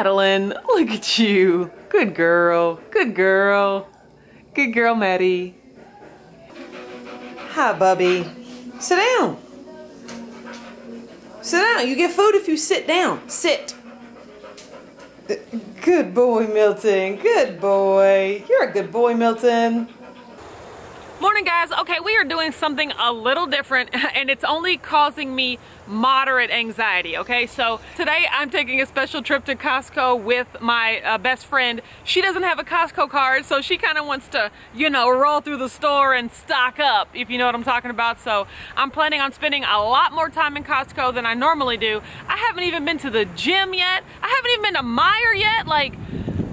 Madeline, look at you. Good girl, good girl. Good girl, Maddie. Hi, Bubby. Sit down. Sit down. You get food if you sit down. Sit. Good boy, Milton. Good boy. You're a good boy, Milton. Morning guys. Okay, we are doing something a little different and it's only causing me moderate anxiety, okay? So today I'm taking a special trip to Costco with my uh, best friend. She doesn't have a Costco card, so she kind of wants to, you know, roll through the store and stock up, if you know what I'm talking about. So I'm planning on spending a lot more time in Costco than I normally do. I haven't even been to the gym yet. I haven't even been to Meijer yet. Like,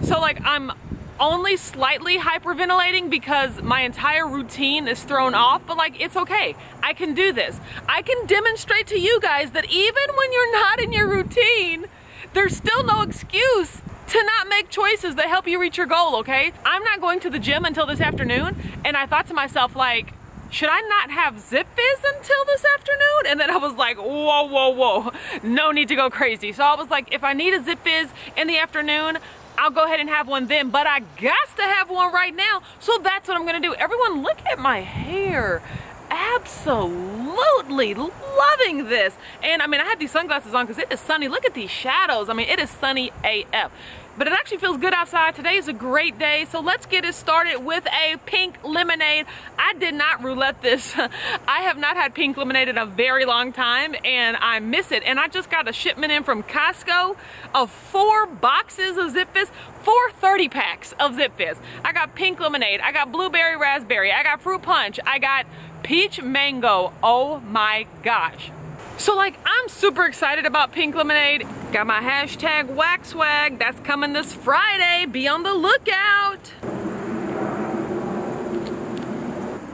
so like I'm only slightly hyperventilating because my entire routine is thrown off, but like, it's okay. I can do this. I can demonstrate to you guys that even when you're not in your routine, there's still no excuse to not make choices that help you reach your goal, okay? I'm not going to the gym until this afternoon, and I thought to myself, like, should I not have ZipFizz until this afternoon? And then I was like, whoa, whoa, whoa, no need to go crazy. So I was like, if I need a ZipFizz in the afternoon, I'll go ahead and have one then, but I got to have one right now. So that's what I'm gonna do. Everyone look at my hair. Absolutely loving this. And I mean, I have these sunglasses on because it is sunny. Look at these shadows. I mean, it is sunny AF but it actually feels good outside. Today is a great day, so let's get it started with a pink lemonade. I did not roulette this. I have not had pink lemonade in a very long time, and I miss it. And I just got a shipment in from Costco of four boxes of Zip Fizz, four 30 packs of Zip Fizz. I got pink lemonade, I got blueberry raspberry, I got fruit punch, I got peach mango. Oh my gosh. So like, I'm super excited about Pink Lemonade. Got my hashtag wax swag. That's coming this Friday. Be on the lookout.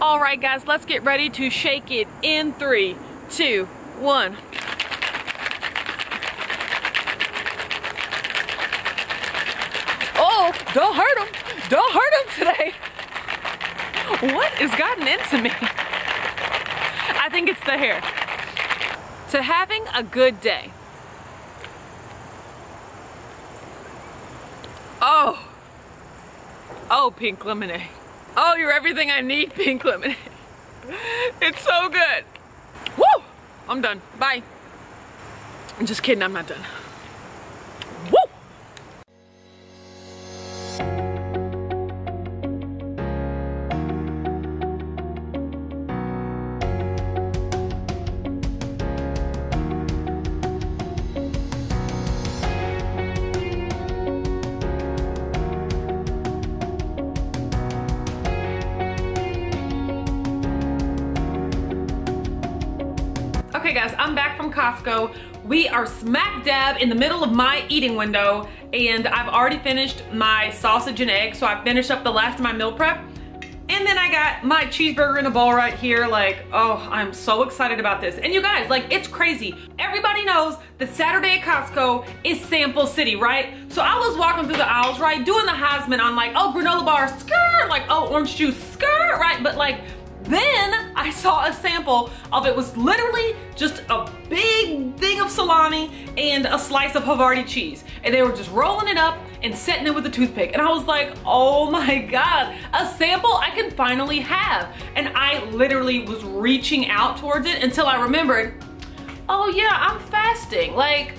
All right, guys, let's get ready to shake it in three, two, one. Oh, don't hurt him. Don't hurt him today. What has gotten into me? I think it's the hair to having a good day. Oh, oh, pink lemonade. Oh, you're everything I need, pink lemonade. It's so good. Woo! I'm done. Bye. I'm just kidding, I'm not done. Okay guys, I'm back from Costco. We are smack dab in the middle of my eating window and I've already finished my sausage and egg, so I finished up the last of my meal prep. And then I got my cheeseburger in a bowl right here. Like, oh, I'm so excited about this. And you guys, like, it's crazy. Everybody knows that Saturday at Costco is sample city, right? So I was walking through the aisles, right, doing the Heisman on like, oh, granola bar, skirt, like, oh, orange juice, skirt, right? But like, then I saw a sample of it was literally just a big thing of salami and a slice of Havarti cheese. And they were just rolling it up and setting it with a toothpick. And I was like, oh my God, a sample I can finally have. And I literally was reaching out towards it until I remembered, oh yeah, I'm fasting. Like,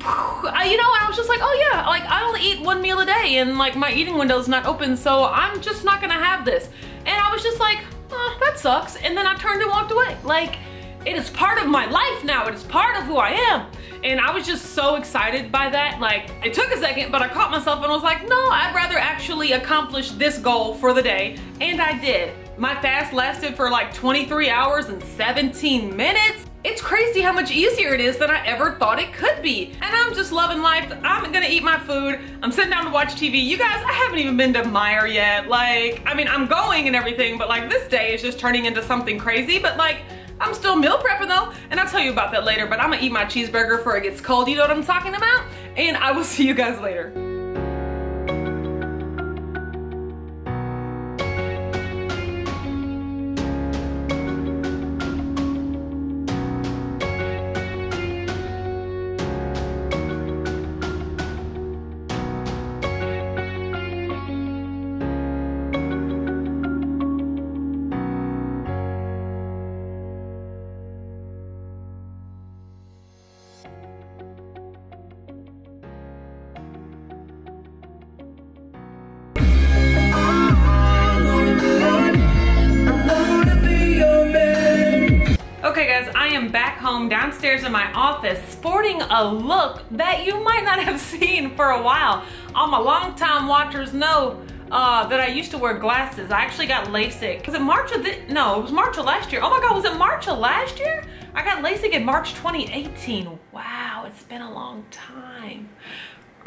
you know, and I was just like, oh yeah, like I only eat one meal a day and like my eating window is not open, so I'm just not gonna have this. And I was just like, that sucks. And then I turned and walked away. Like, it is part of my life now. It is part of who I am. And I was just so excited by that. Like, it took a second, but I caught myself and was like, no, I'd rather actually accomplish this goal for the day. And I did. My fast lasted for like 23 hours and 17 minutes. It's crazy how much easier it is than I ever thought it could be. And I'm just loving life. I'm gonna eat my food. I'm sitting down to watch TV. You guys, I haven't even been to Meijer yet. Like, I mean, I'm going and everything, but like this day is just turning into something crazy. But like, I'm still meal prepping though, and I'll tell you about that later, but I'm gonna eat my cheeseburger before it gets cold, you know what I'm talking about? And I will see you guys later. My office sporting a look that you might not have seen for a while. All my longtime watchers know uh, that I used to wear glasses. I actually got LASIK. Was it March of the, no, it was March of last year. Oh my God, was it March of last year? I got LASIK in March 2018. Wow, it's been a long time.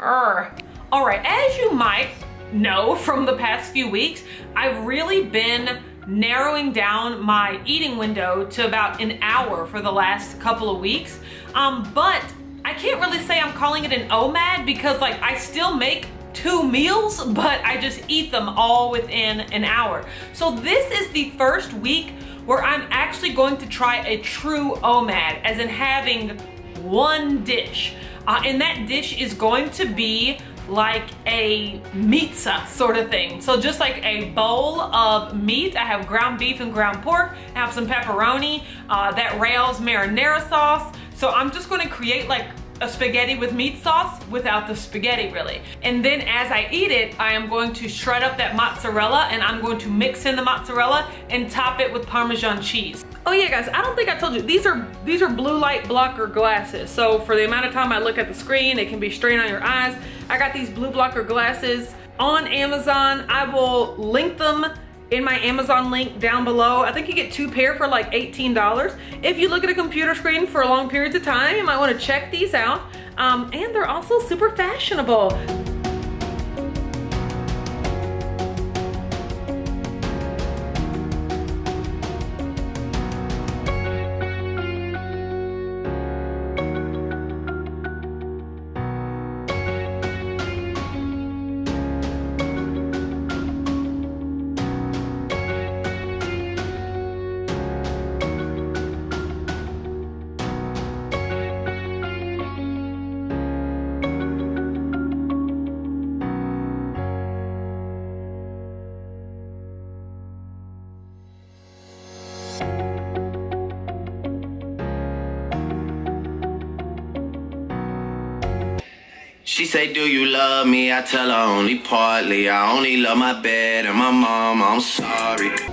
Urgh. All right, as you might know from the past few weeks, I've really been narrowing down my eating window to about an hour for the last couple of weeks. Um, but I can't really say I'm calling it an OMAD because like I still make two meals, but I just eat them all within an hour. So this is the first week where I'm actually going to try a true OMAD, as in having one dish. Uh, and that dish is going to be like a pizza sort of thing. So just like a bowl of meat, I have ground beef and ground pork, I have some pepperoni, uh, that Rao's marinara sauce. So I'm just gonna create like a spaghetti with meat sauce without the spaghetti really. And then as I eat it, I am going to shred up that mozzarella and I'm going to mix in the mozzarella and top it with Parmesan cheese. Oh yeah guys, I don't think I told you, these are these are blue light blocker glasses. So for the amount of time I look at the screen, it can be straining on your eyes. I got these blue blocker glasses on Amazon. I will link them in my Amazon link down below. I think you get two pair for like $18. If you look at a computer screen for long periods of time, you might wanna check these out. Um, and they're also super fashionable. She say, do you love me? I tell her only partly. I only love my bed and my mom. I'm sorry.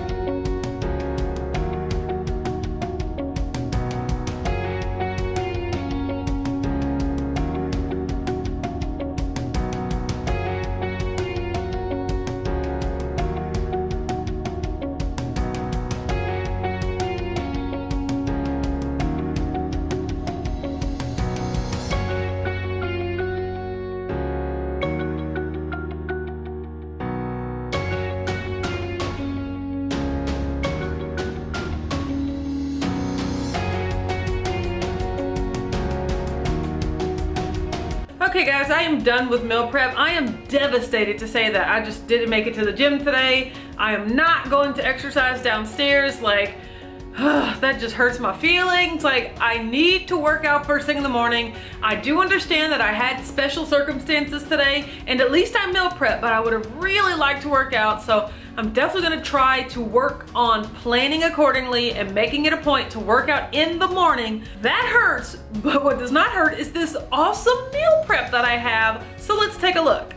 Okay guys, I am done with meal prep. I am devastated to say that I just didn't make it to the gym today. I am not going to exercise downstairs. Like, that just hurts my feelings. Like, I need to work out first thing in the morning. I do understand that I had special circumstances today, and at least I meal prep, but I would have really liked to work out. So I'm definitely gonna try to work on planning accordingly and making it a point to work out in the morning. That hurts, but what does not hurt is this awesome meal prep that I have. So let's take a look.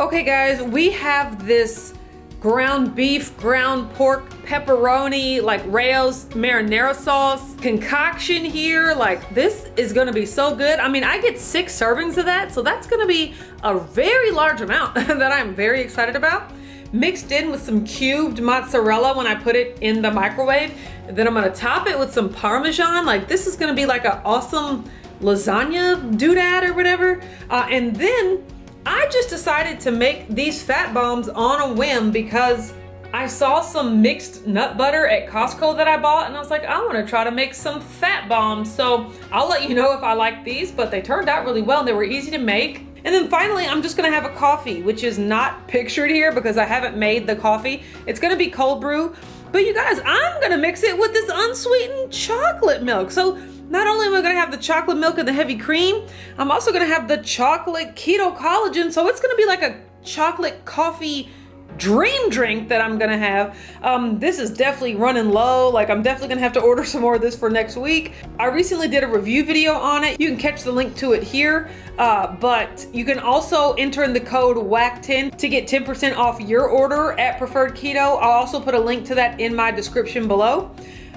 Okay guys, we have this ground beef, ground pork, pepperoni, like Rao's marinara sauce concoction here. Like this is gonna be so good. I mean, I get six servings of that, so that's gonna be a very large amount that I'm very excited about mixed in with some cubed mozzarella when I put it in the microwave. And then I'm gonna top it with some Parmesan. Like this is gonna be like an awesome lasagna doodad or whatever. Uh, and then I just decided to make these fat bombs on a whim because I saw some mixed nut butter at Costco that I bought and I was like, I wanna try to make some fat bombs. So I'll let you know if I like these, but they turned out really well and they were easy to make. And then finally, I'm just gonna have a coffee, which is not pictured here because I haven't made the coffee. It's gonna be cold brew, but you guys, I'm gonna mix it with this unsweetened chocolate milk. So not only am I gonna have the chocolate milk and the heavy cream, I'm also gonna have the chocolate keto collagen. So it's gonna be like a chocolate coffee dream drink that I'm gonna have. Um, this is definitely running low. Like I'm definitely gonna have to order some more of this for next week. I recently did a review video on it. You can catch the link to it here. Uh, but you can also enter in the code WAC10 to get 10% off your order at Preferred Keto. I'll also put a link to that in my description below.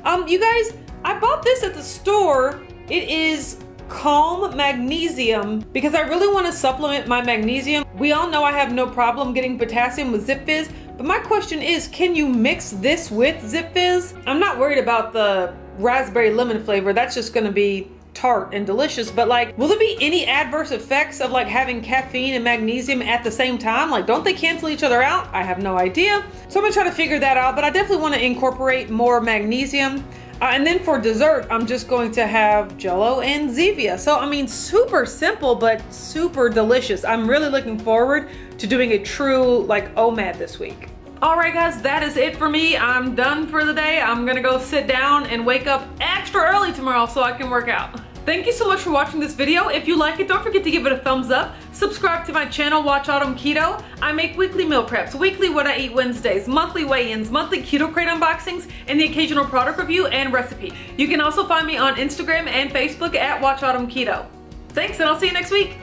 Um, you guys, I bought this at the store. It is Calm Magnesium because I really want to supplement my magnesium. We all know I have no problem getting potassium with ZipFizz, but my question is, can you mix this with ZipFizz? I'm not worried about the raspberry lemon flavor. That's just gonna be tart and delicious, but like, will there be any adverse effects of like having caffeine and magnesium at the same time? Like, don't they cancel each other out? I have no idea. So I'm gonna try to figure that out, but I definitely wanna incorporate more magnesium. Uh, and then for dessert, I'm just going to have Jello and Zevia. So, I mean, super simple, but super delicious. I'm really looking forward to doing a true like OMAD this week. All right, guys, that is it for me. I'm done for the day. I'm gonna go sit down and wake up extra early tomorrow so I can work out. Thank you so much for watching this video. If you like it, don't forget to give it a thumbs up. Subscribe to my channel, Watch Autumn Keto. I make weekly meal preps, weekly what I eat Wednesdays, monthly weigh-ins, monthly keto crate unboxings, and the occasional product review and recipe. You can also find me on Instagram and Facebook at Watch Autumn Keto. Thanks, and I'll see you next week.